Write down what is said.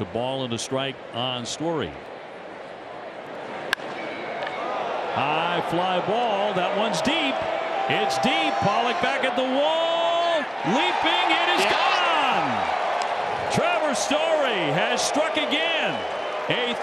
It's a ball and a strike on Story. High fly ball. That one's deep. It's deep. Pollock back at the wall. Leaping. It is gone. Trevor Story has struck again. Eighth.